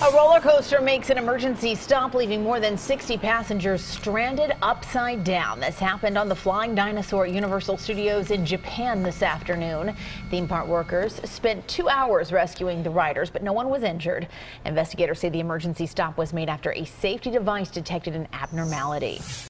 A roller coaster makes an emergency stop, leaving more than 60 passengers stranded upside down. This happened on the Flying Dinosaur at Universal Studios in Japan this afternoon. Theme park workers spent two hours rescuing the riders, but no one was injured. Investigators say the emergency stop was made after a safety device detected an abnormality.